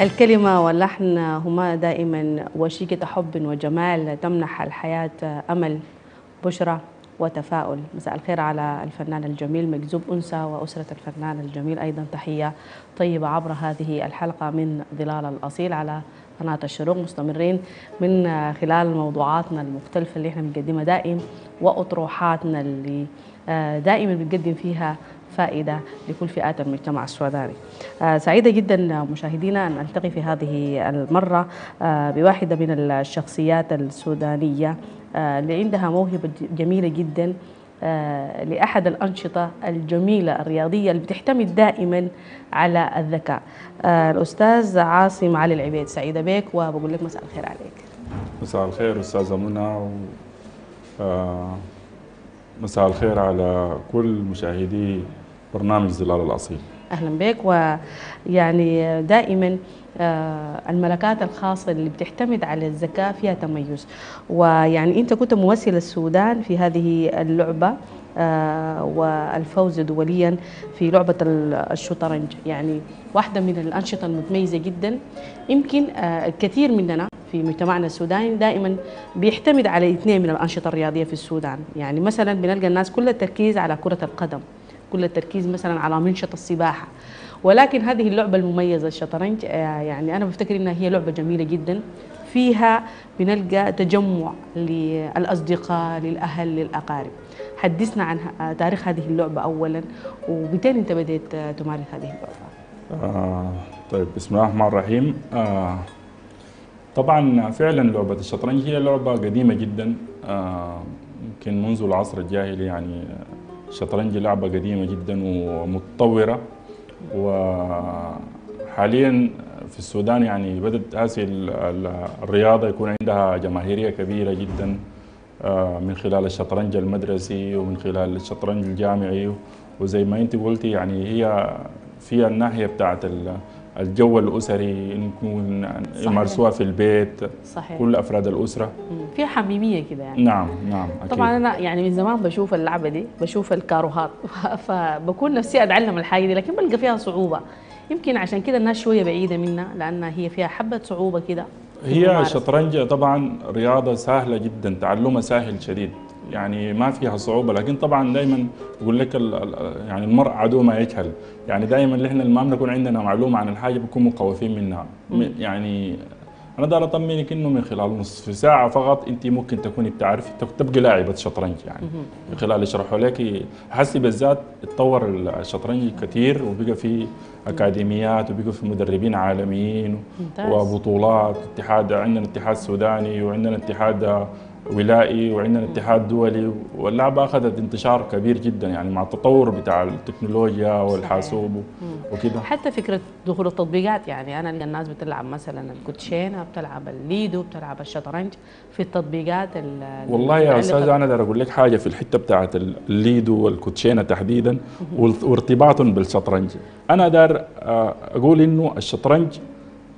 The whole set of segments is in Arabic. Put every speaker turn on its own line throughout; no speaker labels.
الكلمة واللحن هما دائما وشيكة حب وجمال تمنح الحياة أمل بشرى وتفاؤل. مساء الخير على الفنان الجميل مكذوب أنثى وأسرة الفنان الجميل أيضا تحية طيبة عبر هذه الحلقة من ظلال الأصيل على قناة الشروق. مستمرين من خلال موضوعاتنا المختلفة اللي إحنا بنقدمها دائم وأطروحاتنا اللي دائما بنقدم فيها فائدة لكل فئات المجتمع السوداني سعيدة جدا مشاهدينا أن ألتقي في هذه المرة بواحدة من الشخصيات السودانية اللي عندها موهبة جميلة جدا لأحد الأنشطة الجميلة الرياضية اللي بتعتمد دائما على الذكاء. الأستاذ عاصم علي العبيد سعيدة بك وبقول لك مساء الخير عليك.
مساء الخير أستاذة منى و... آه... مساء الخير على كل مشاهدي برنامج ظلال الأصيل.
أهلا بك. ويعني دائما الملكات الخاصة اللي بتعتمد على الذكاء فيها تميز. ويعني أنت كنت ممثل السودان في هذه اللعبة والفوز دوليا في لعبة الشطرنج. يعني واحدة من الأنشطة المتميزة جدا. يمكن الكثير مننا في مجتمعنا السوداني دائما بيعتمد على اثنين من الأنشطة الرياضية في السودان. يعني مثلا بنلقى الناس كل التركيز على كرة القدم. كل التركيز مثلا على منشط السباحة. ولكن هذه اللعبة المميزة الشطرنج يعني أنا بفتكر إنها هي لعبة جميلة جدا. فيها بنلقى تجمع للأصدقاء للأهل للأقارب. حدثنا عن تاريخ هذه اللعبة أولا ومتين أنت بديت تمارس هذه اللعبة؟
آه طيب بسم الله الرحمن الرحيم. آه طبعا فعلا لعبة الشطرنج هي لعبة قديمة جدا. آه يمكن منذ العصر الجاهلي يعني الشطرنج لعبة قديمة جدا ومتطورة. وحاليا في السودان يعني بدأت هذه الرياضة يكون عندها جماهيرية كبيرة جدا من خلال الشطرنج المدرسي ومن خلال الشطرنج الجامعي. وزي ما انت قلتي يعني هي فيها الناحية بتاعت الجو الأسري نكون يمارسوها في البيت
صحيح.
كل أفراد الأسرة.
فيها حميمية كده يعني.
نعم نعم أكيد.
طبعا أنا يعني من زمان بشوف اللعبة دي بشوف الكاروهات فبكون نفسي أتعلم الحاجة دي لكن بلقى فيها صعوبة. يمكن عشان كده الناس شوية بعيدة منها لأن هي فيها حبة صعوبة كده.
هي الشطرنج طبعا رياضة سهلة جدا تعلمها سهل شديد. يعني ما فيها صعوبة لكن طبعا دائما يقول لك يعني المرء عدو ما يجهل. يعني دائما اللي إحنا ما بنكون عندنا معلومة عن الحاجة بنكون مقوفين منها. يعني أنا دار أطمنك إنه من خلال نصف ساعة فقط أنت ممكن تكوني بتعرفي تبقي لاعبة شطرنج يعني. من خلال يشرحوا لك حسي بالذات اتطور الشطرنج كثير وبقى في أكاديميات وبقى في مدربين عالميين
ممتاز.
وبطولات. اتحاد عندنا اتحاد سوداني وعندنا اتحاد ولائي وعندنا اتحاد دولي واللعبه أخذت انتشار كبير جدا يعني مع التطور بتاع التكنولوجيا والحاسوب وكده.
حتى فكرة دخول التطبيقات يعني أنا الناس بتلعب مثلا الكوتشينة بتلعب الليدو بتلعب الشطرنج في التطبيقات
والله يا أستاذ أنا دار أقول لك حاجة في الحتة بتاعت الليدو والكوتشينة تحديدا وارتباطهم بالشطرنج. أنا دار أقول إنه الشطرنج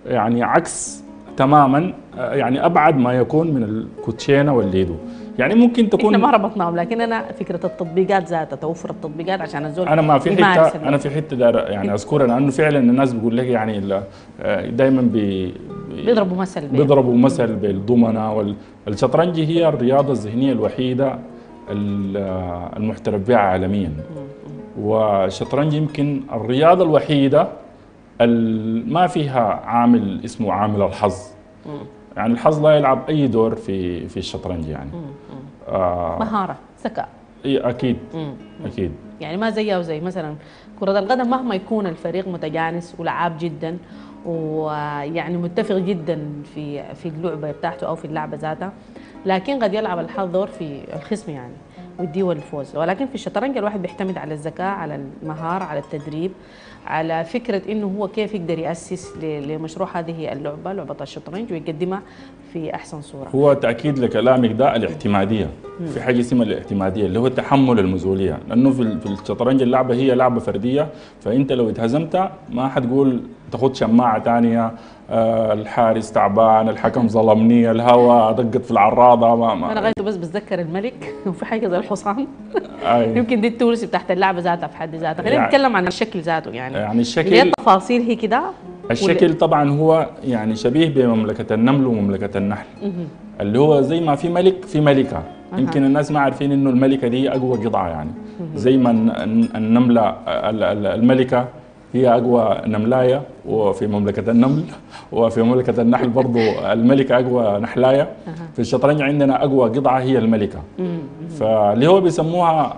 يعني عكس تماما يعني أبعد ما يكون من الكوتشينة والليدو. يعني ممكن تكون
إحنا ما ربطناهم لكن أنا فكرة التطبيقات ذاتها توفر التطبيقات عشان الزول
أنا ما في حتة أنا في حتة دار يعني أذكرها لأنه فعلا الناس بيقول لك يعني دائما بي
بيضربوا مثل
بيضربوا مثل بالضمنه والشطرنج هي الرياضة الذهنية الوحيدة المحترف بها عالميا. والشطرنج يمكن الرياضة الوحيدة ما فيها عامل اسمه عامل الحظ. يعني الحظ لا يلعب أي دور في في الشطرنج يعني.
آه. مهارة ذكاء.
أكيد. أكيد.
يعني ما زيها وزي مثلا كرة القدم مهما يكون الفريق متجانس ولعاب جدا ويعني متفق جدا في في اللعبة بتاعته أو في اللعبة ذاتها لكن قد يلعب الحظ دور في الخصم يعني. ويديه الفوز ولكن في الشطرنج الواحد بيعتمد على الذكاء على المهارة على التدريب على فكرة إنه هو كيف يقدر يأسس لمشروع هذه اللعبة لعبة الشطرنج ويقدمها في أحسن صورة.
هو تأكيد لكلامك ده الاعتمادية. في حاجة اسمها الاعتمادية اللي هو تحمل المسؤولية. لأنه في الشطرنج اللعبة هي لعبة فردية فأنت لو اتهزمت ما حتقول تاخد شماعة ثانية آه الحارس تعبان الحكم ظلمني الهواء دقت في العراضة ما, ما
أنا غايته بس بتذكر الملك وفي حاجة زي الحصان. يمكن دي التورسي بتاعت اللعبة ذاتها في حد ذاتها. خلينا
يعني-
نتكلم عن الشكل ذاته يعني.
يعني الشكل
التفاصيل هي كده؟
الشكل طبعا هو يعني شبيه بمملكة النمل ومملكة النحل. اللي هو زي ما في ملك في
ملكة.
يمكن الناس ما عارفين إنه الملكة دي أقوى قطعة يعني. زي ما الن- الن- النملة ال- ال- الملكة هي أقوى نملاية وفي مملكة النمل وفي مملكة النحل برضو الملكة أقوى نحلاية. في الشطرنج عندنا أقوى قطعة هي
الملكة.
فاللي هو بيسموها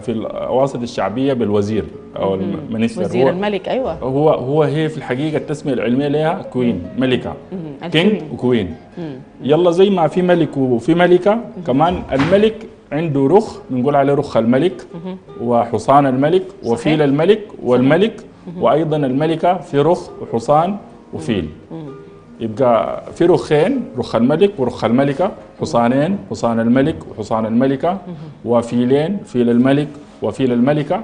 في الاواسط الشعبية بالوزير أو ال minister
وزير
هو
الملك أيوه.
هو هو هي في الحقيقة التسمية العلمية لها
queen
ملكة.
king.
و
queen.
يلا زي ما في ملك وفي ملكة كمان الملك عنده رخ بنقول عليه رخ الملك وحصان الملك وفيل. الملك والملك وأيضا الملكة في رخ وحصان وفيل. يبقى في رخين رخ الملك ورخ الملكه حصانين حصان الملك وحصان الملكة وفيلين فيل الملك وفيل الملكة.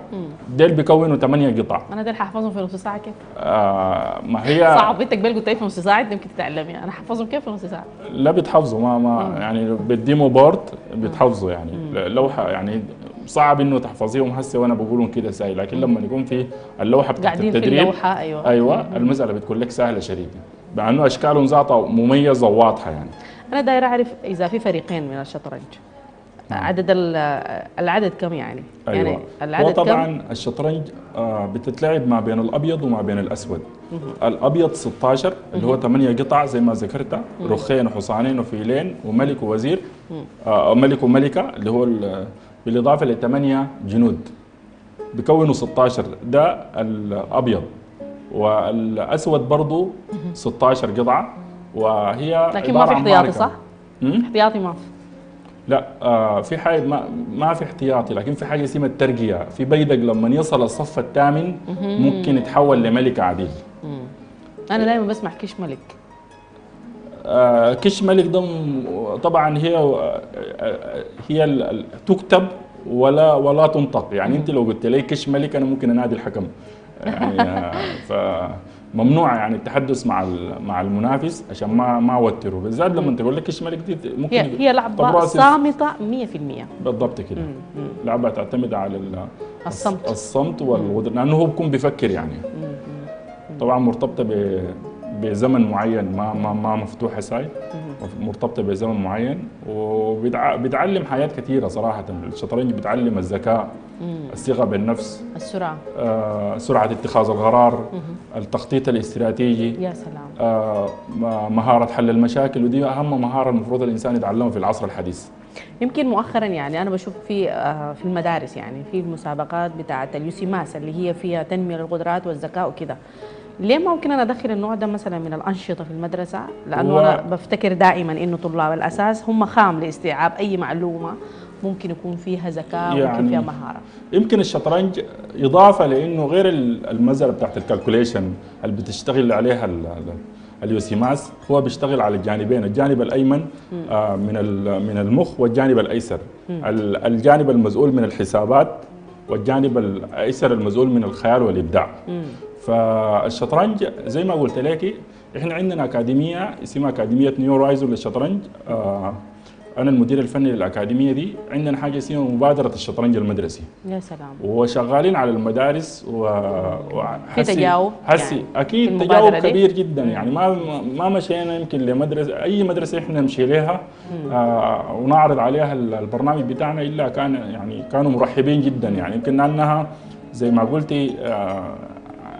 ديل بيكونوا ثمانيه قطع.
ده اللي حافظهم في نص ساعة كيف؟
آه ما هي
صعب أنت قبل قلت في نص ساعة أنت يمكن تتعلمي. أنا حافظهم كيف في نص ساعة؟
لا بيتحفظوا ما ما يعني بال demo board بيتحفظوا يعني. لوحة يعني صعب إنه تحفظيهم هسه وأنا بقولهم كده سهل لكن لما يكون في اللوحة بتاعت
قاعدين في
التدريب
اللوحة أيوه.
أيوه المسألة بتكون لك سهلة شديده مع انه اشكالهم ذاتها مميزة وواضحة يعني.
أنا داير أعرف إذا في فريقين من الشطرنج. عدد ال- العدد كم يعني؟ يعني
هو
العدد
طبعا
كم؟
الشطرنج آه بتتلعب ما بين الأبيض وما بين الأسود. الأبيض 16 اللي هو 8 قطع زي ما ذكرت رخين وحصانين وفيلين وملك ووزير. آه ملك وملكة اللي هو ال- بالإضافة لثمانية جنود. بكونوا 16 ده الأبيض. والأسود برضه 16 قطعة وهي
لكن ما في احتياطي. صح؟ احتياطي ما في.
لا آه في حاجة ما ما في احتياطي لكن في حاجة اسمها الترقية. في بيدق لما يصل الصف الثامن ممكن يتحول لملك عديل
أنا دائما بسمع كيش ملك.
آه كش ملك ده طبعا هي آه، آه، هي تكتب ولا ولا تنطق. يعني انت لو قلت لي كش ملك أنا ممكن أنادي الحكم. يعني فممنوع يعني التحدث مع مع المنافس عشان ما ما أوتره بالذات لما تقول لك ملك دي ممكن
هي هي
لعبة.
صامتة 100%
بالضبط كده. لعبة تعتمد على ال-
الصمت.
الصمت والغدر لأنه هو بيكون بيفكر يعني. طبعا مرتبطة ب بزمن معين ما ما ما مفتوحه ساي مرتبطة بزمن معين. وبتعلم حاجات كثيرة صراحة. الشطرنج بتعلم الذكاء الثقه بالنفس.
السرعة.
آه، سرعة اتخاذ القرار. التخطيط الاستراتيجي.
يا سلام.
آه، مهارة حل المشاكل. ودي أهم مهارة المفروض الإنسان يتعلمها في العصر الحديث.
يمكن مؤخرا يعني أنا بشوف في آه، في المدارس يعني في المسابقات بتاعة اليوسيماس اللي هي فيها تنمية للقدرات والذكاء وكده ليه ممكن أنا أدخل النوع ده مثلا من الأنشطة في المدرسة؟ لأنه
هو-
أنا بفتكر دائما إنه طلاب الأساس هم خام لاستيعاب أي معلومة ممكن يكون فيها ذكاء ممكن
يعني
فيها مهارة.
يمكن الشطرنج إضافة لإنه غير ال- المساله بتاعت ال calculation اللي بتشتغل عليها ال- ال- اليوسيماس هو بيشتغل على الجانبين الجانب الأيمن آه من من المخ والجانب الأيسر. ال- الجانب المسؤول من الحسابات والجانب الأيسر المسؤول من الخيال والإبداع. فالشطرنج زي ما قلت لك إحنا عندنا أكاديمية اسمها أكاديمية نيو رايزو للشطرنج. آه أنا المدير الفني للأكاديمية دي. عندنا حاجة اسمها مبادرة الشطرنج المدرسي.
يا سلام.
وشغالين على المدارس و... وحسي-
تجاوب
حسي
يعني
أكيد
في
تجاوب؟ كبير جدا يعني. ما ما مشينا يمكن لمدرسه أي مدرسة إحنا نمشي لها. آه ونعرض عليها ال- البرنامج بتاعنا. إلا كان يعني كانوا مرحبين جدا يعني. يمكن أنها زي ما قلتي آه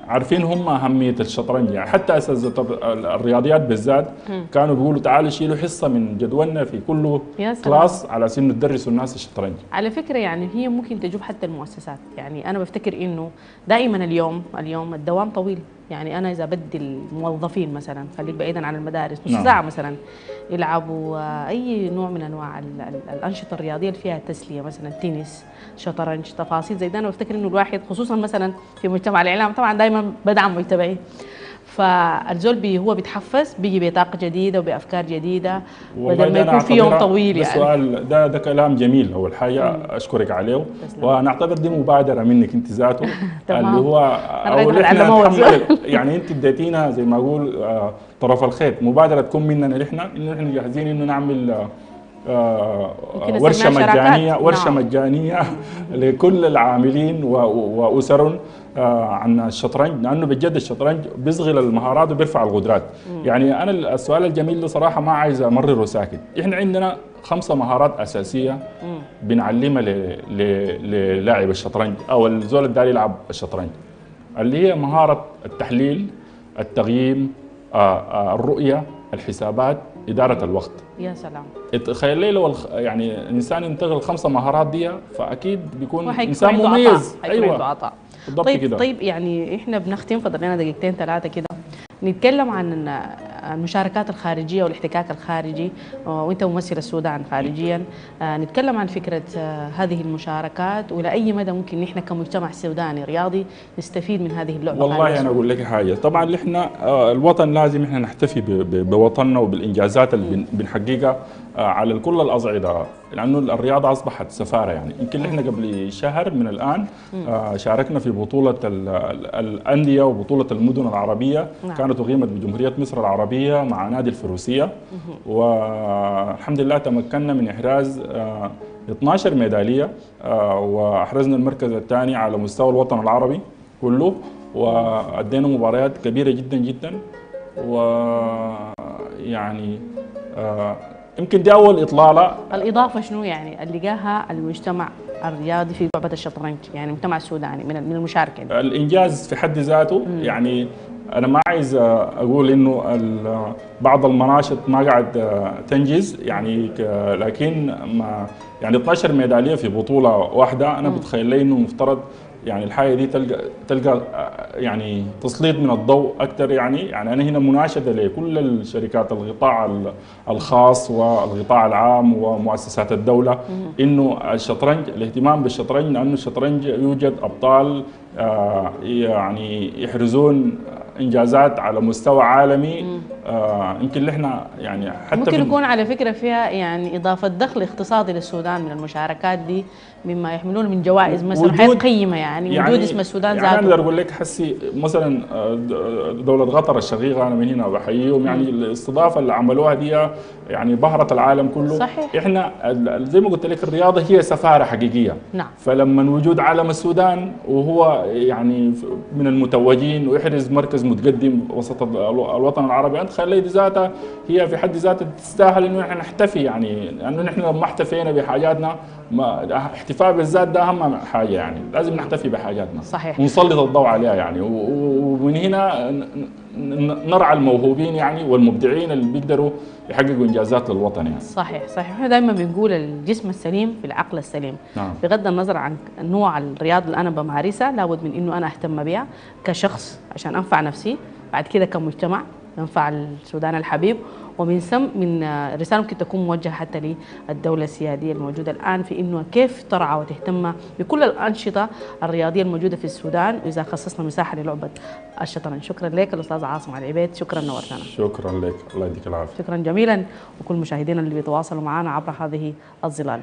عارفين هم أهمية الشطرنج يعني. حتى أساتذة الرياضيات بالذات كانوا بيقولوا تعالوا شيلوا حصة من جدولنا في كل. كلاس على أساس إنه تدرسوا الناس الشطرنج.
على فكرة يعني هي ممكن تجوب حتى المؤسسات. يعني أنا بفتكر إنه دائما اليوم اليوم الدوام طويل. يعني أنا إذا بدي الموظفين مثلا خليك بعيدا عن المدارس نص
نعم.
ساعة مثلا يلعبوا آه، أي نوع من أنواع ال- ال- الأنشطة الرياضية اللي فيها تسلية مثلا تنس شطرنج تفاصيل زي ده أنا بفتكر إنه الواحد خصوصا مثلا في مجتمع الإعلام طبعا دائما بدعم مجتمعي فالزول بي هو بيتحفز بيجي بطاقة جديدة وبأفكار جديدة بدل ما يكون في يوم طويل يعني.
سؤال ده ده كلام جميل. اول حاجة أشكرك عليه.
تسلم.
ونعتبر دي مبادرة منك أنت ذاته. اللي هو يعني أنت اديتينا زي ما أقول آه، طرف الخيط. مبادرة تكون مننا نحن انه نحن جاهزين إنه نعمل آه، آه،
ورشة.
مجانية ورشة
نعم.
مجانية لكل العاملين و- و- واسر. آه، عن الشطرنج لأنه بجد الشطرنج بيصغل المهارات وبيرفع القدرات. يعني أنا السؤال الجميل ده صراحة ما عايز أمرره ساكت. إحنا عندنا خمسة مهارات أساسية بنعلمها للاعب الشطرنج أو الزول الداري يلعب الشطرنج. اللي هي مهارة التحليل التقييم آه، آه، الرؤية الحسابات إدارة الوقت.
يا سلام.
تخيل لي لو. يعني الانسان ينتقل الخمسه مهارات دي فأكيد بيكون
إنسان
مميز.
عطاء عنده عطاء. طيب
كده.
طيب يعني إحنا بنختم فضل لنا دقيقتين ثلاثة كده. نتكلم عن المشاركات الخارجية والاحتكاك الخارجي وانت ممثل السودان خارجيا. آه، نتكلم عن فكرة آه، هذه المشاركات وإلى أي مدى ممكن نحن كمجتمع سوداني رياضي نستفيد من هذه اللعبة
والله
أنا؟
أقول لك حاجة. طبعا إحنا آه، الوطن لازم إحنا نحتفي بوطننا وبالإنجازات اللي بن- بنحققها. على كل الأصعدة. لأنه الرياضة أصبحت سفارة يعني. يمكن إحنا قبل شهر من الآن آه، شاركنا في بطولة ال- ال- الأندية وبطولة المدن العربية.
نعم.
كانت أقيمت بجمهورية مصر العربية مع نادي الفروسية. والحمد لله تمكنا من إحراز آه، 12 ميدالية آه، وأحرزنا المركز الثاني على مستوى الوطن العربي كله. وأدينا مباريات كبيرة جدا جدا. ويعني آه، يمكن دي أول إطلالة.
الإضافة شنو يعني؟ اللي لقاها المجتمع الرياضي في لعبه الشطرنج يعني المجتمع السوداني من من المشاركه دي.
الإنجاز في حد ذاته يعني أنا ما عايز أقول إنه بعض المناشط ما قاعد تنجز يعني لكن ما يعني 12 ميدالية في بطولة واحدة أنا بتخيل لي إنه مفترض يعني الحاجة دي تلقى تلقى يعني تسليط من الضوء أكثر يعني. يعني أنا هنا مناشدة لكل الشركات القطاع ال- الخاص والقطاع العام ومؤسسات الدولة إنه الشطرنج الاهتمام بالشطرنج لأنه الشطرنج يوجد أبطال آه، يعني يحرزون إنجازات على مستوى عالمي. آه، يمكن إحنا يعني حتى
ممكن يكون على فكرة فيها يعني إضافة دخل اقتصادي للسودان من المشاركات دي مما يحملون من جوائز مثلا حياة قيمة يعني, وجود اسم السودان
يعني
ذاته.
أقدر أقول لك حسي مثلا آه، د- دولة قطر الشقيقة أنا من هنا بحييهم يعني الاستضافة اللي عملوها دي يعني بهرت العالم كله.
صحيح.
إحنا زي ما قلت لك الرياضة هي سفارة حقيقية.
نعم.
فلما وجود علم السودان وهو يعني من المتوجين ويحرز مركز متقدم وسط ال- الو- الوطن العربي انت خلي دي ذاتها هي في حد ذاتها تستاهل إنه إحنا نحتفي يعني لأنه نحن لما احتفينا بحاجاتنا ما احتفاء بالذات ده أهم حاجة يعني لازم نحتفي بحاجاتنا.
صحيح.
ونسلط الضوء عليها يعني ومن هنا نرعى الموهوبين يعني والمبدعين اللي بيقدروا يحققوا إنجازات للوطن يعني.
صحيح صحيح. إحنا دائما بنقول الجسم السليم في العقل السليم.
نعم.
بغض النظر عن نوع الرياضه اللي أنا بمارسها لابد من إنه أنا أهتم بها كشخص عشان أنفع نفسي بعد كده كمجتمع. ننفع السودان الحبيب. ومن ثم من آه، رسالة ممكن تكون موجهة حتى للدولة السيادية الموجودة الآن في إنه كيف ترعى وتهتم بكل الأنشطة الرياضية الموجودة في السودان وإذا خصصنا مساحة للعبة الشطرنج. شكرا لك الأستاذ عاصم علي العبيد شكرا نورتنا.
شكرا لك. الله يديك العافية.
شكرا جميلا. وكل مشاهدينا اللي بيتواصلوا معنا عبر هذه الظلال